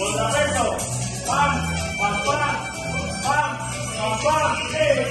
Otra vez, ¡Pam! ¡Pam! ¡Pam! ¡Pam! ¡Pam! ¡Pam!